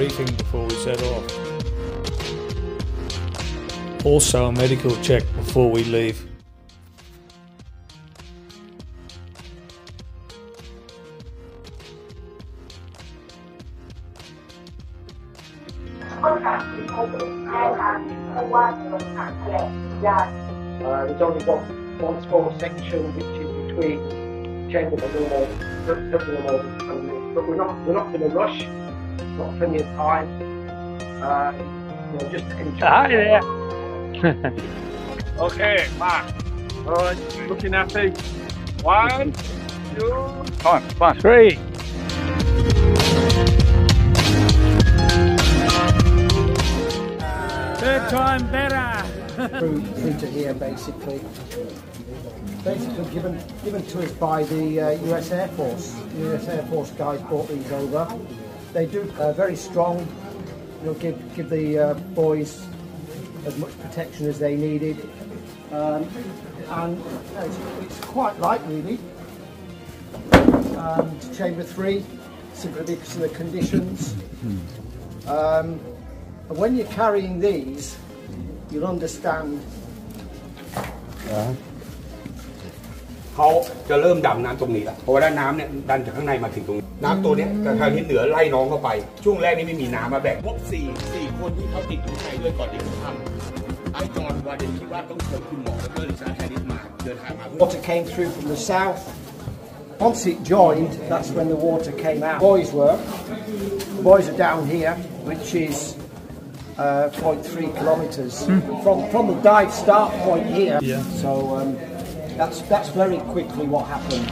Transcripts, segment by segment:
briefing before we set off. Also, a medical check before we leave. Uh, there's only one, one small section which is between Chamber Manor, Dublin and but we're not we're not in a rush. We've got plenty of time. Uh, you know, just enjoy. Hi there. okay, Mark. All right, looking happy. One, two, Come on, three. Third time better! through, through to here basically. Basically given given to us by the uh, US Air Force. The US Air Force guys brought these over. They do uh, very strong. You know, give give the uh, boys as much protection as they needed, um, and it's, it's quite light really. Um, to chamber three, simply because of the conditions. Um, and when you're carrying these, you'll understand เขาจะเริ่มดำน้ำตรงนี้แหละเพราะว่าด้านน้ำเนี่ยดันจากข้างในมาถึงตรงนี้น้ำตัวเนี้ยจากทางทิศเหนือไล่น้องเข้าไป ช่วงแรกนี่ไม่มีน้ำมาแบ่งพวกสี่สี่คนที่เขาติดอยู่ข้างในด้วยก่อนที่เขาทำไอ้จอนวาเดนคิดว่าต้องเชิญคุณหมอแล้วก็ลิซ่าแฮร์ริสมาเดินทางมาเพื่อ water came through from the south. Once it joined, that's when the water came out. Boys were. The boys are down here, which is uh, 0.3 kilometres from from the dive start point here. Yeah. So um, that's that's very quickly what happened.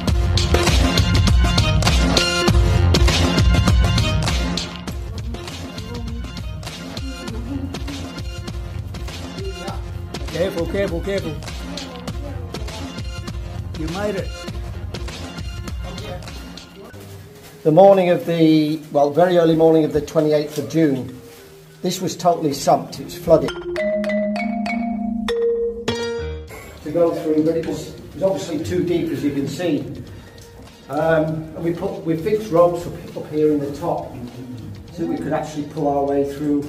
Careful, careful, careful. You made it. The morning of the well, very early morning of the 28th of June, this was totally sumped. It was flooded. To go through, but it was, it was obviously too deep, as you can see. Um, and we put we fixed ropes up, up here in the top so we could actually pull our way through.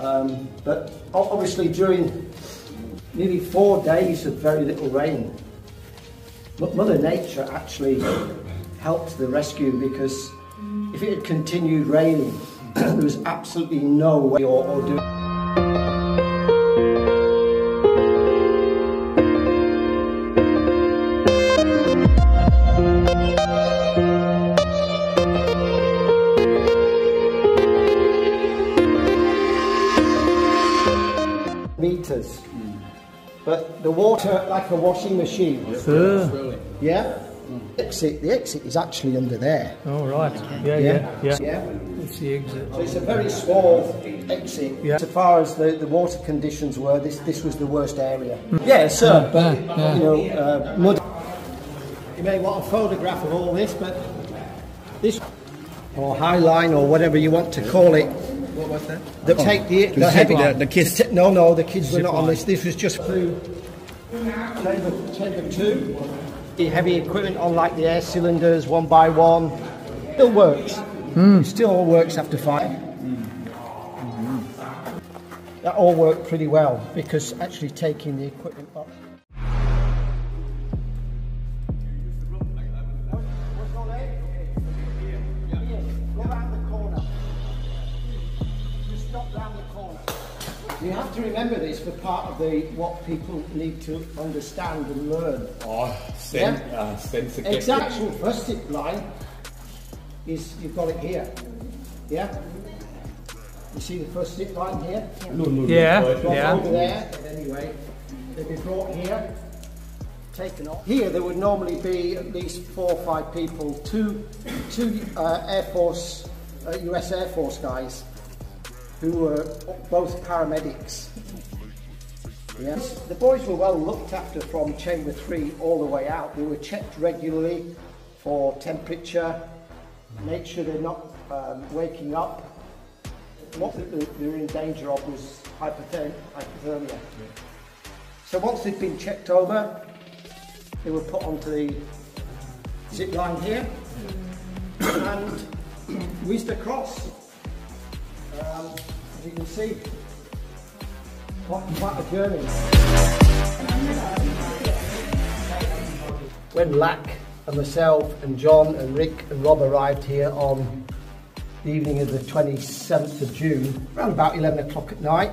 Um, but obviously during nearly four days of very little rain, Mo- Mother Nature actually helped the rescue because if it had continued raining, there was absolutely no way or, or do. Meters. But the water, like a washing machine, Uh, yeah. Exit. The exit is actually under there. all right. Yeah, yeah, yeah. Yeah. It's the exit. So it's a very small exit. Yeah. As far as the, the water conditions were, this this was the worst area. Yeah, sir. bad, yeah. You know, uh, mud. You may want a photograph of all this, but this or high line or whatever you want to call it. What was that? The take the, the heavy the- the kids. No, no, the kids were not on this. This was just through chamber, chamber two. The heavy equipment on like the air cylinders, one by one, still works. It still works after five. That all worked pretty well because actually taking the equipment it's round the corner. You have to remember this for part of the what people need to understand and learn. Oh, sense, yeah? uh, sense Exactly. First it line is you've got it here. Yeah. You see the first stick line here? No, no, yeah. No, yeah. Over there. But anyway, they'd be brought here, taken off. Here there would normally be at least four or five people, two, two uh, Air Force, uh, US Air Force guys, who were both paramedics. Yes, the boys were well looked after from chamber three all the way out. They were checked regularly for temperature, make sure they're not um, waking up. What they were in danger of was hypotherm- hypothermia. So once they'd been checked over, they were put onto the zip line here and whizzed across. Um, as you can see, quite, a journey. When Lack and myself and John and Rick and Rob arrived here on the evening of the 27th of June, around about 11 o'clock at night,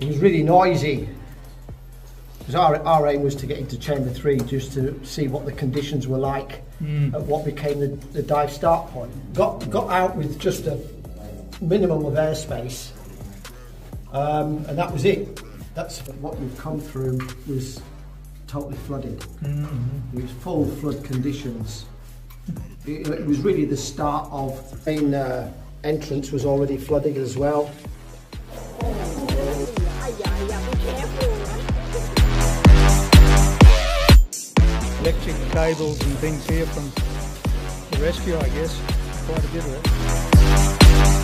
it was really noisy. Because our, our aim was to get into chamber three just to see what the conditions were like at what became the, the dive start point. Got, got out with just a minimum of airspace, um, and that was it. That's what we've come through was totally flooded. It was full flood conditions. It, it was really the start of the main uh, entrance was already flooded as well. Electric cables and things here from the rescue, I guess. Quite a bit of it.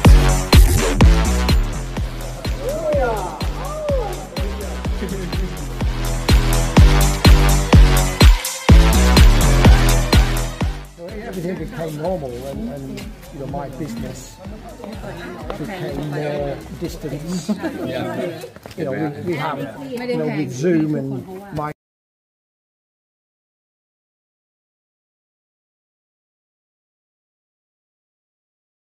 So everything became normal and, and you know my business became more distance. You know, we, we have you know with Zoom and my